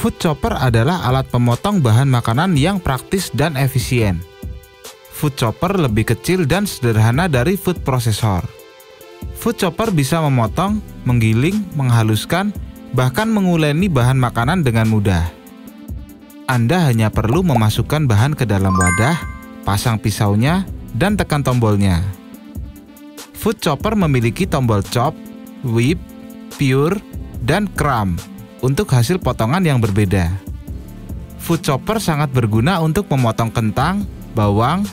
Food chopper adalah alat pemotong bahan makanan yang praktis dan efisien. Food chopper lebih kecil dan sederhana dari food processor. Food chopper bisa memotong, menggiling, menghaluskan, bahkan menguleni bahan makanan dengan mudah. Anda hanya perlu memasukkan bahan ke dalam wadah, pasang pisaunya, dan tekan tombolnya. Food chopper memiliki tombol chop, whip, pure, dan crumb untuk hasil potongan yang berbeda. Food chopper sangat berguna untuk memotong kentang, bawang,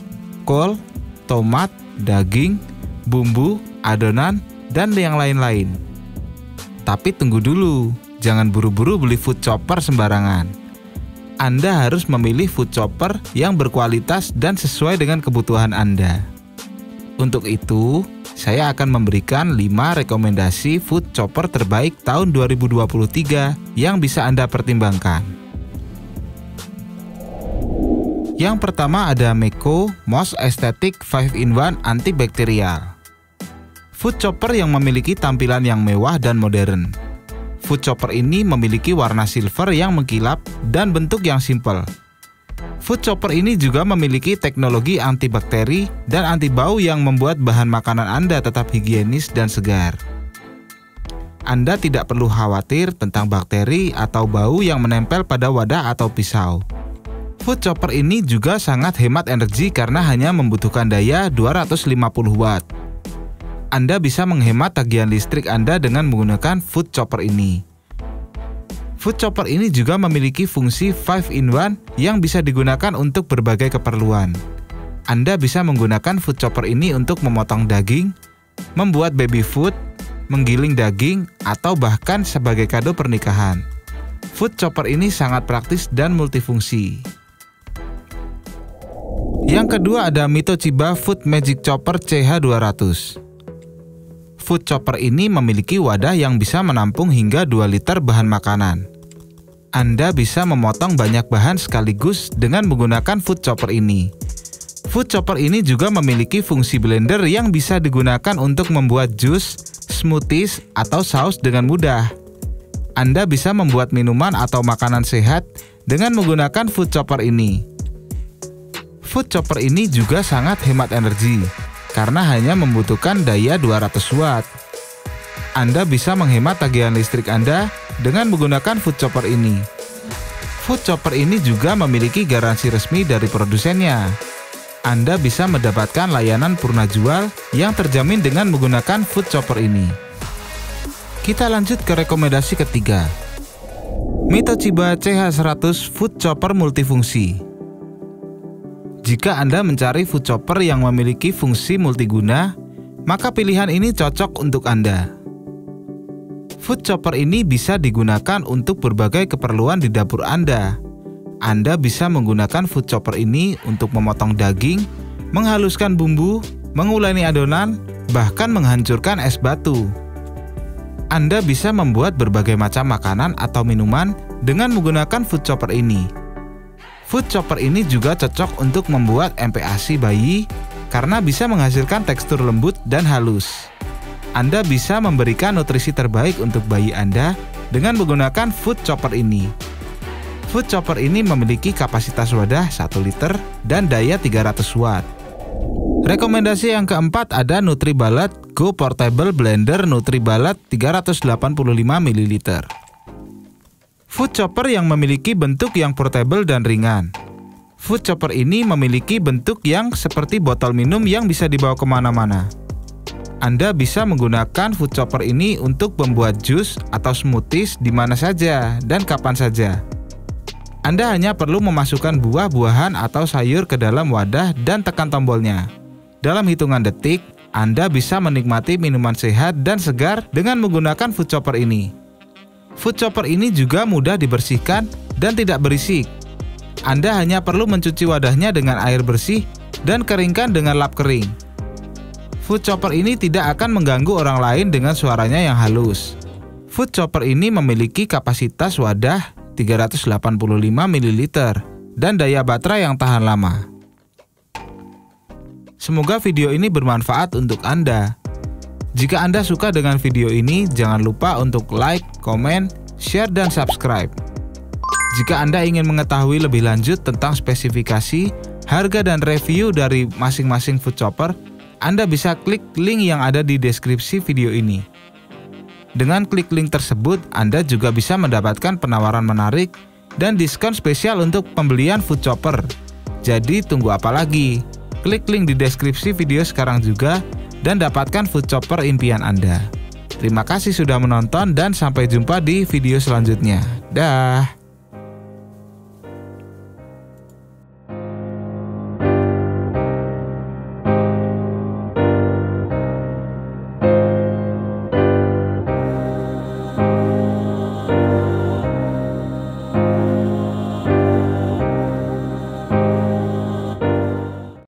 kol, tomat, daging, bumbu, adonan, dan yang lain-lain. Tapi tunggu dulu, jangan buru-buru beli food chopper sembarangan. Anda harus memilih food chopper yang berkualitas dan sesuai dengan kebutuhan Anda. Untuk itu, saya akan memberikan 5 rekomendasi food chopper terbaik tahun 2023 yang bisa Anda pertimbangkan. Yang pertama ada Meko Most Aesthetic 5-in-1 Antibacterial. Food chopper yang memiliki tampilan yang mewah dan modern. Food chopper ini memiliki warna silver yang mengkilap dan bentuk yang simpel. Food chopper ini juga memiliki teknologi antibakteri dan anti bau yang membuat bahan makanan Anda tetap higienis dan segar. Anda tidak perlu khawatir tentang bakteri atau bau yang menempel pada wadah atau pisau. Food chopper ini juga sangat hemat energi karena hanya membutuhkan daya 250 watt. Anda bisa menghemat tagihan listrik Anda dengan menggunakan food chopper ini. Food chopper ini juga memiliki fungsi 5-in-1 yang bisa digunakan untuk berbagai keperluan. Anda bisa menggunakan food chopper ini untuk memotong daging, membuat baby food, menggiling daging, atau bahkan sebagai kado pernikahan. Food chopper ini sangat praktis dan multifungsi. Yang kedua ada Mitochiba Food Magic Chopper CH200. Food chopper ini memiliki wadah yang bisa menampung hingga 2 liter bahan makanan. Anda bisa memotong banyak bahan sekaligus dengan menggunakan food chopper ini. Food chopper ini juga memiliki fungsi blender yang bisa digunakan untuk membuat jus, smoothies, atau saus dengan mudah. Anda bisa membuat minuman atau makanan sehat dengan menggunakan food chopper ini. Food chopper ini juga sangat hemat energi karena hanya membutuhkan daya 200 watt. Anda bisa menghemat tagihan listrik Anda dengan menggunakan food chopper ini. Food chopper ini juga memiliki garansi resmi dari produsennya. Anda bisa mendapatkan layanan purna jual yang terjamin dengan menggunakan food chopper ini. Kita lanjut ke rekomendasi ketiga. Mitochiba CH100 Food Chopper Multifungsi jika Anda mencari food chopper yang memiliki fungsi multiguna, maka pilihan ini cocok untuk Anda. Food chopper ini bisa digunakan untuk berbagai keperluan di dapur Anda. Anda bisa menggunakan food chopper ini untuk memotong daging, menghaluskan bumbu, menguleni adonan, bahkan menghancurkan es batu. Anda bisa membuat berbagai macam makanan atau minuman dengan menggunakan food chopper ini. Food chopper ini juga cocok untuk membuat MPASI bayi karena bisa menghasilkan tekstur lembut dan halus. Anda bisa memberikan nutrisi terbaik untuk bayi Anda dengan menggunakan food chopper ini. Food chopper ini memiliki kapasitas wadah 1 liter dan daya 300 watt. Rekomendasi yang keempat ada NutriBallet Go Portable Blender NutriBallet 385 ml. Food chopper yang memiliki bentuk yang portable dan ringan. Food chopper ini memiliki bentuk yang seperti botol minum yang bisa dibawa ke mana-mana. Anda bisa menggunakan food chopper ini untuk membuat jus atau smoothies di mana saja dan kapan saja. Anda hanya perlu memasukkan buah-buahan atau sayur ke dalam wadah dan tekan tombolnya. Dalam hitungan detik, Anda bisa menikmati minuman sehat dan segar dengan menggunakan food chopper ini. Food chopper ini juga mudah dibersihkan dan tidak berisik. Anda hanya perlu mencuci wadahnya dengan air bersih dan keringkan dengan lap kering. Food chopper ini tidak akan mengganggu orang lain dengan suaranya yang halus. Food chopper ini memiliki kapasitas wadah 385 ml dan daya baterai yang tahan lama. Semoga video ini bermanfaat untuk Anda. Jika Anda suka dengan video ini, jangan lupa untuk like, komen, share, dan subscribe. Jika Anda ingin mengetahui lebih lanjut tentang spesifikasi, harga, dan review dari masing-masing food chopper, Anda bisa klik link yang ada di deskripsi video ini. Dengan klik link tersebut, Anda juga bisa mendapatkan penawaran menarik dan diskon spesial untuk pembelian food chopper. Jadi tunggu apa lagi? Klik link di deskripsi video sekarang juga dan dapatkan food chopper impian Anda. Terima kasih sudah menonton dan sampai jumpa di video selanjutnya. Dah.